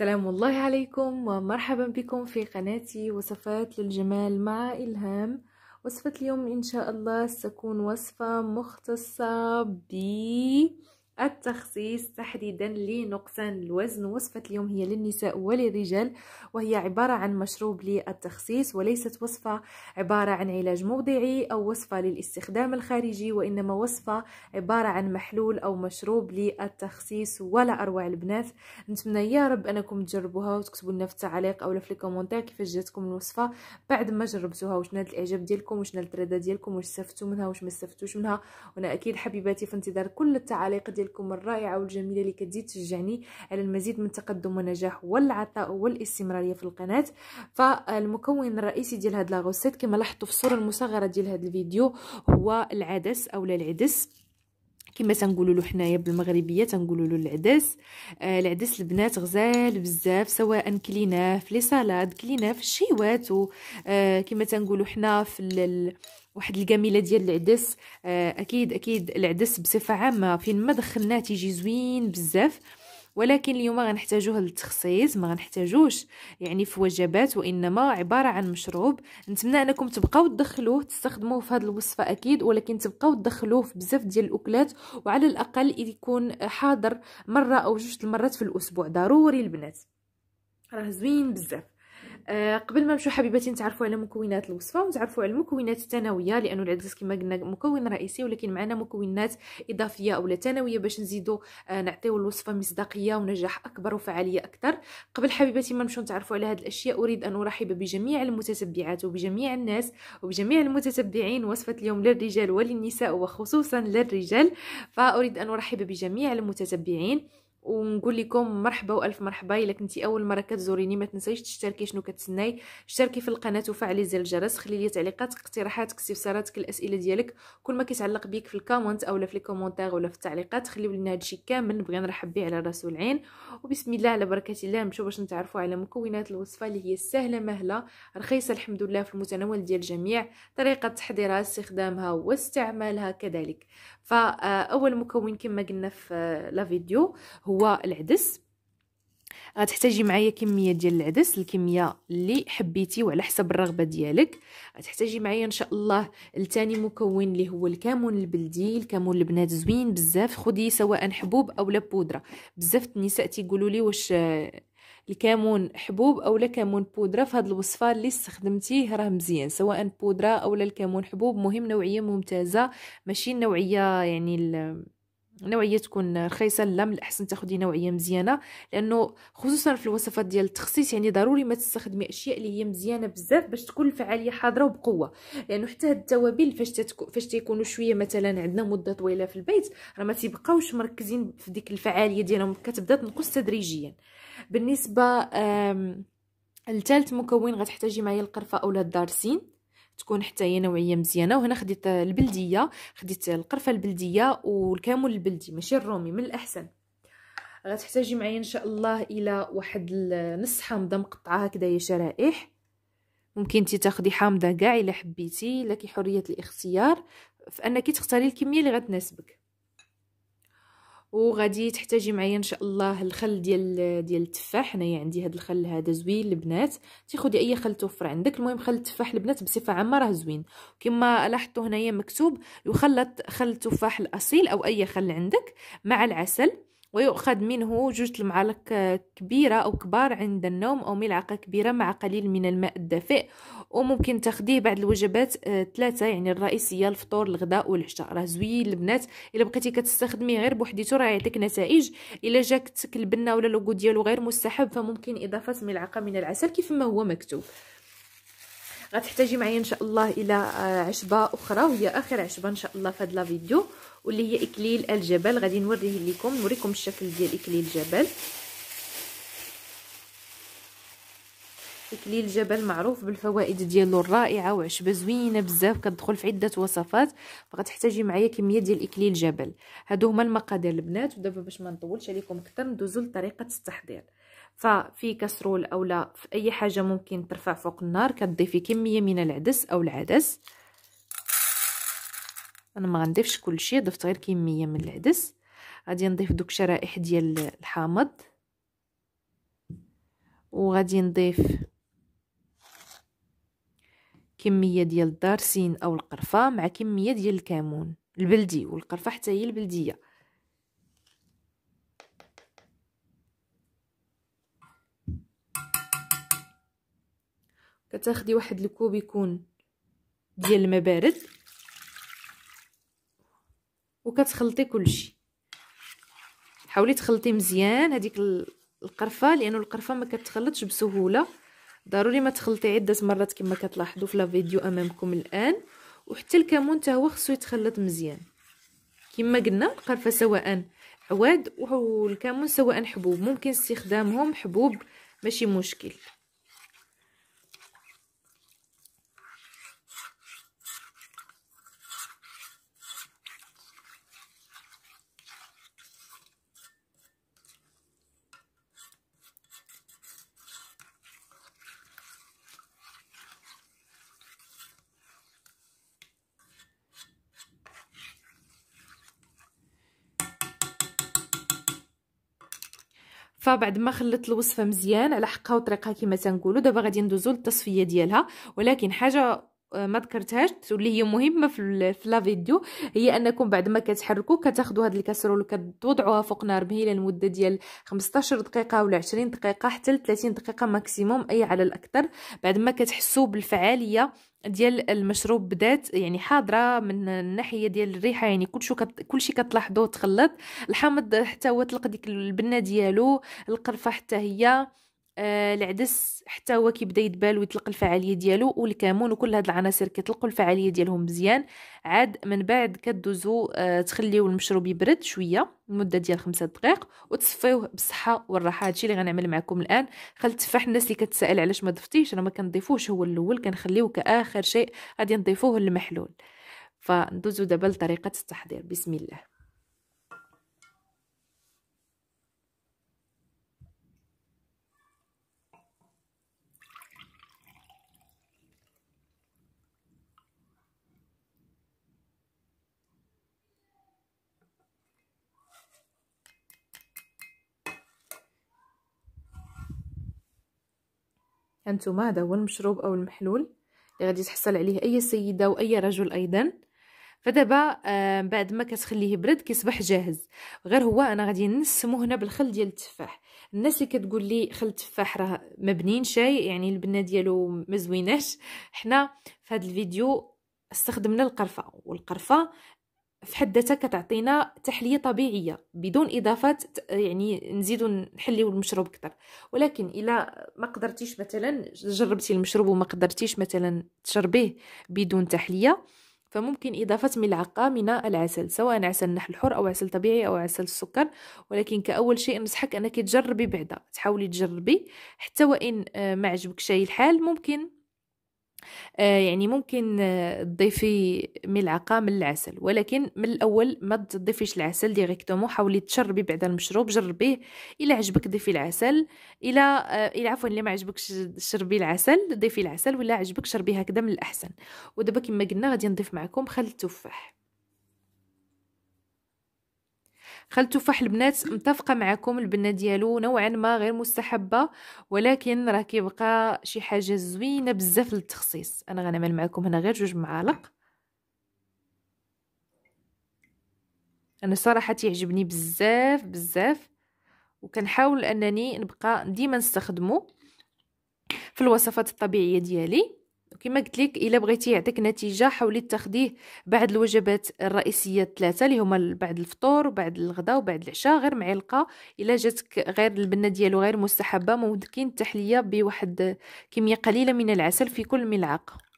سلام الله عليكم ومرحبا بكم في قناتي وصفات للجمال مع إلهام. وصفة اليوم إن شاء الله ستكون وصفة مختصة ب التخسيس تحديدا لنقصان الوزن. وصفة اليوم هي للنساء وللرجال وهي عبارة عن مشروب للتخسيس وليست وصفة عبارة عن علاج موضعي أو وصفة للاستخدام الخارجي وإنما وصفة عبارة عن محلول أو مشروب للتخسيس ولا أروع البنات. نتمنى يا رب أنكم تجربوها وتكتبوا لنا في التعليق أو في الكومنتات كيفاش جاتكم الوصفة. بعد ما جربتوها واش نالت الإعجاب ديالكم واش نالت الرضا ديالكم واش استفدتوا منها واش ما استفدتوش منها. وأنا أكيد حبيباتي في انتظار كل التعاليق ديالكم. ديالكم الرائعة والجميلة اللي كتزيد تشجعني على المزيد من التقدم والنجاح والعطاء والاستمرارية في القناة. فالمكون الرئيسي ديال هاد لاغوسيت كما لاحظتوا في الصورة المصغرة ديال هذا الفيديو هو العدس اولا العدس. كما تنقولوا له حنايا بالمغربية تنقولوا له العدس. آه العدس البنات غزال بزاف سواء كليناه في لي سالاد كليناه في الشيوات آه كما تنقولوا حنا في واحد الجميلة ديال العدس. آه، أكيد أكيد العدس بصفة عامة فين ما دخلناه تيجي زوين بزاف. ولكن اليوم غنحتاجوه للتخصيص ما غنحتاجوش. يعني في وجبات وإنما عبارة عن مشروب. نتمنى أنكم تبقاو تدخلوه تستخدموه في هذه الوصفة أكيد. ولكن تبقاو تدخلوه في بزاف ديال الأكلات. وعلى الأقل يكون حاضر مرة أو جوج المرات في الأسبوع. ضروري البنات. راه زوين بزاف. آه قبل ما نمشيو حبيباتي نتعرفوا على مكونات الوصفة ونتعرفوا على المكونات الثانوية لأنه العدس كما قلنا مكون رئيسي ولكن معنا مكونات إضافية أو ثانوية باش نزيدوا آه نعطيو الوصفة مصداقية ونجاح أكبر وفعالية أكثر. قبل حبيباتي ما نمشيو نتعرفوا على هذه الأشياء أريد أن أرحب بجميع المتتبعات وبجميع الناس وبجميع المتتبعين وصفة اليوم للرجال وللنساء وخصوصا للرجال. فأريد أن أرحب بجميع المتتبعين. ونقول لكم مرحبا وألف مرحبا. إلا كنتي أول مرة كتزوريني ما تنسايش تشتركي شنو كتسناي اشتركي في القناة وفعلي زر الجرس خلي لي تعليقاتك اقتراحاتك استفساراتك الأسئلة ديالك. كل ما كيتعلق بيك في ال comment اولا في ال commentaire ولا في التعليقات خليو لنا هادشي كامل. نبغي نرحب به على راس والعين وبسم الله على بركة الله. نمشيو باش نتعرفوا على مكونات الوصفة اللي هي سهلة مهلة رخيصة الحمد لله في المتناول ديال الجميع. طريقة تحضيرها استخدامها واستعمالها كذلك. فأول مكون كما قلنا في لا فيديو العدس. غتحتاجي معايا كمية ديال العدس الكمية اللي حبيتي وعلى حسب الرغبة ديالك. غتحتاجي معايا إن شاء الله الثاني مكون اللي هو الكمون البلدي الكمون البنات زوين بزاف. خدي سواء حبوب أو لا بودرة. بزاف النساء تيقولوا لي واش الكمون حبوب أو لا كمون بودرة. في هذه الوصفة اللي استخدمتيه راه مزيان. سواء بودرة أو لا الكمون حبوب مهم نوعية ممتازة. ماشي النوعيه يعني نوعية تكون رخيصة لا من الاحسن تاخدي نوعية مزيانة لأنه خصوصا في الوصفات ديال التخصيص يعني ضروري ما تستخدمي أشياء اللي هي مزيانة بزاف باش تكون الفعالية حاضرة وبقوة. لأنه حتى هاد التوابل فاش تتكو فاش تيكونوا شوية مثلا عندنا مدة طويلة في البيت راه ما تيبقاوش مركزين في ديك الفعالية ديالهم كتبدا تنقص تدريجيا. بالنسبة الثالث مكون غتحتاجي معايا القرفة اولا الدارسين. تكون حتى هي نوعية مزيانة. وهنا خديت البلدية خديت القرفة البلدية والكامون البلدي ماشي الرومي من الأحسن. غتحتاجي معايا إن شاء الله إلى واحد نص حامضة مقطعة هكذايا شرائح. ممكن انت تاخدي حامضة كاع إلا حبيتي لك حرية الإختيار. فأنك تختاري الكمية اللي غتناسبك. وغادي تحتاجي معايا إن شاء الله الخل ديال ديال التفاح. هنايا عندي هذا الخل هذا زوين البنات. تاخدي أي خل توفر عندك. المهم خل التفاح البنات بصفة عامة راه زوين. كما لاحظتوا هنايا مكتوب يخلط خل التفاح الأصيل أو أي خل عندك مع العسل. ويؤخذ منه جوج المعالق كبيرة أو كبار عند النوم أو ملعقة كبيرة مع قليل من الماء الدافئ. وممكن تاخديه بعد الوجبات ثلاثة يعني الرئيسية الفطور الغداء والعشاء. راه زوين البنات. إلا بقيتي كتستخدميه غير بوحديتو راه يعطيك نتائج. إلا جاكتك البنة ولا لوغو ديالو غير مستحب فممكن إضافة ملعقة من العسل كيف ما هو مكتوب. غتحتاجي معايا إن شاء الله إلى عشبة أخرى وهي آخر عشبة إن شاء الله في هذا الفيديو واللي هي إكليل الجبل. غادي نوريه لكم نوريكم الشكل ديال إكليل الجبل. إكليل الجبل معروف بالفوائد ديالو الرائعة وعشبة زوينة بزاف كتدخل في عدة وصفات فغتحتاجي معايا كمية ديال إكليل الجبل. هادو هما المقادير البنات ودابا باش ما نطولش عليكم أكثر ندوزو لطريقة التحضير. ففي كسرول أو لا في أي حاجة ممكن ترفع فوق النار كتضيفي كمية من العدس أو العدس. أنا ما غنضيفش كلشي ضفت غير كمية من العدس. غادي نضيف دوك شرائح ديال الحامض. وغادي نضيف كمية ديال الدارسين أو القرفة مع كمية ديال الكمون البلدي والقرفة حتى هي البلدية. كتاخدي واحد الكوب يكون ديال الماء بارد وكتخلطي كلشي. حاولي تخلطي مزيان هذيك القرفة لأنه القرفة ما كتخلطش بسهولة. ضروري ما تخلطي عدة مرات كما كتلاحظوا في لا فيديو أمامكم الآن. وحتى الكمون حتى هو خصو يتخلط مزيان. كما قلنا القرفة سواء عواد والكمون سواء حبوب. ممكن استخدامهم حبوب ماشي مشكل. فبعد ما خلطت الوصفة مزيان على حقها وطريقها كما تنقولوا دابا غادي ندوزو للتصفية ديالها. ولكن حاجة ما ذكرتهاش واللي هي مهمة في لا فيديو هي أنكم بعد ما كتحركوا كتاخذوا هاد الكاسرول وكتوضعوها فوق نار مهيلة لمدة ديال 15 دقيقة ولا 20 دقيقة حتى ل 30 دقيقة ماكسيموم أي على الأكثر. بعد ما كتحسوا بالفعالية ديال المشروب بدات يعني حاضرة من الناحية ديال الريحة يعني كلشي كت... كلشي كتلاحظوه تخلط. الحامض حتى هو طلق ديك البنة ديالو القرفة حتى هي. آه العدس حتى هو كيبدا يدبال ويطلق الفعالية ديالو والكمون وكل هاد العناصر كيطلقوا الفعالية ديالهم مزيان. عاد من بعد كدوزو آه تخليو المشروب يبرد شوية لمدة ديال خمسة دقائق وتصفيوه بالصحة والراحة. هادشي اللي غنعمل معكم الآن. خل التفاح الناس اللي كتسائل علاش ما ضفتيش أنا ما كنضيفوش هو الأول كنخليوه كآخر شيء غادي نضيفوه المحلول فندوزو دابا لطريقة التحضير. بسم الله. هانتوما هذا هو المشروب أو المحلول اللي غادي تحصل عليه أي سيدة واي رجل أيضا. فدابا آه بعد ما كتخليه يبرد كيصبح جاهز. غير هو أنا غادي نسمو هنا بالخل ديال التفاح. الناس اللي كتقول لي خل التفاح راه ما بنين شاي يعني البنة ديالو ما زويناش. حنا في هذا الفيديو استخدمنا القرفة والقرفة في حد ذاتها كتعطينا تحلية طبيعية بدون إضافات يعني نزيدو نحليو المشروب أكثر. ولكن إلا ما قدرتيش مثلا جربتي المشروب وما قدرتيش مثلا تشربيه بدون تحلية فممكن إضافة ملعقة من العسل سواء عسل نحل حر أو عسل طبيعي أو عسل السكر. ولكن كأول شيء نصحك أنك تجربي بعدا تحاولي تجربي. حتى وإن آه، ما عجبك شيء الحال ممكن يعني ممكن آه، تضيفي ملعقه من العسل. ولكن من الأول ما تضيفيش العسل ديريكتومون حاولي تشربي بعد المشروب جربيه إلا عجبك ضيفي العسل إلا آه، إلا عفوا إلا ما عجبكش شربي العسل ضيفي العسل ولا عجبك شربي هكذا من الأحسن. ودابا كما قلنا غادي نضيف معكم خل التفاح خل التفاح البنات متفقة معكم البنة ديالو نوعا ما غير مستحبة ولكن راه كيبقى شي حاجة زوينة بزاف للتخصيص. أنا غنعمل معكم هنا غير جوج معالق. أنا صراحة تيعجبني بزاف بزاف وكنحاول أنني نبقى ديما نستخدمه في الوصفات الطبيعية ديالي. كما قلت لك إلا بغيتي يعطيك نتيجة حاولي تاخديه بعد الوجبات الرئيسية الثلاثة اللي هما بعد الفطور وبعد الغداء وبعد العشاء غير معلقة. إلا جاتك غير البنة ديالو غير مستحبة ممكن التحليه بواحد كمية قليلة من العسل في كل ملعقة.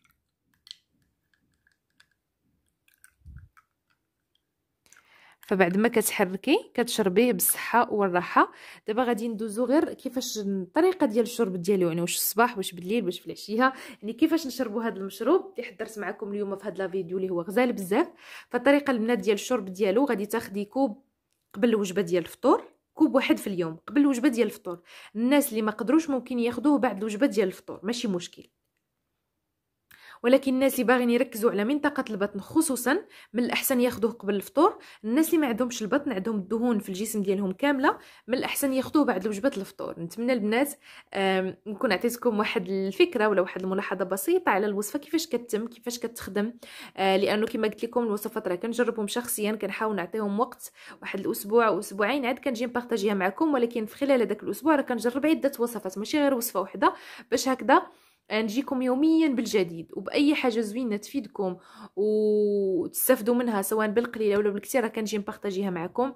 فبعد ما كتحركي كتشربيه بالصحة والراحة. دابا غادي ندوزو غير كيفاش الطريقة ديال الشرب ديالو يعني واش الصباح واش بالليل واش في العشية. يعني كيفاش نشربوا هذا المشروب؟ اللي حضرت معكم اليوم في هذا الفيديو اللي هو غزال بزاف. فالطريقة البنات ديال الشرب ديالو غادي تاخدي كوب قبل الوجبة ديال الفطور كوب واحد في اليوم قبل الوجبة ديال الفطور. الناس اللي ما قدروش ممكن ياخذوه بعد الوجبة ديال الفطور ماشي مشكل. ولكن الناس اللي باغيين يركزوا على منطقة البطن خصوصا من الأحسن ياخذوه قبل الفطور. الناس اللي ما عندهمش البطن عندهم الدهون في الجسم ديالهم كاملة. من الأحسن ياخذوه بعد وجبه الفطور. نتمنى البنات نكون عطيتكم واحد الفكرة ولا واحد الملاحظة بسيطة على الوصفة كيفاش كتتم كيفاش كتخدم. آه، لأنه كما قلت لكم الوصفات راه كنجربهم شخصيا كنحاول نعطيهم وقت واحد الأسبوع أو أسبوعين عاد كنجي نبارطاجيها معكم. ولكن في خلال هذاك الأسبوع راه كنجرب عدة وصفات ماشي غير وصفة واحدة. باش هكذا نجيكم يوميا بالجديد وبأي حاجة زوينة تفيدكم وتستافدوا منها سواء بالقليلة ولا بالكثير راه كنجي نبارطاجيها معكم.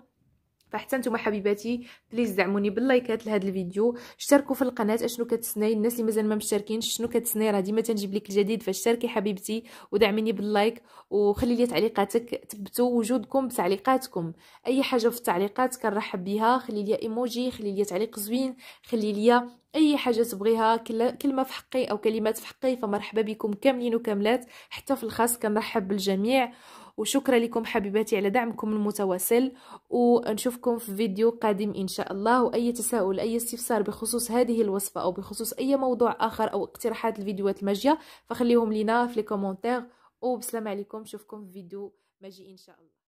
فحتى نتوما حبيباتي please دعموني باللايكات لهذا الفيديو. اشتركوا في القناة اشنو كتسناي؟ الناس اللي مازال ما مشتركينش شنو كتسناي؟ راه ديما تنجيب لك الجديد فاشتركي حبيبتي ودعميني بال like وخلي لي تعليقاتك تثبتوا وجودكم بتعليقاتكم. أي حاجة في التعليقات كنرحب بها خلي لي إيموجي خلي لي تعليق زوين خلي لي أي حاجة تبغيها كلمة في حقي أو كلمات في حقي فمرحبا بكم كاملين وكاملات حتى في الخاص كنرحب بالجميع. وشكرا لكم حبيباتي على دعمكم المتواصل. ونشوفكم في فيديو قادم إن شاء الله. وأي تساؤل أي استفسار بخصوص هذه الوصفة أو بخصوص أي موضوع آخر أو اقتراحات الفيديوهات الماجية فخليهم لنا في les commentaires وبسلام عليكم. نشوفكم في فيديو ماجي إن شاء الله.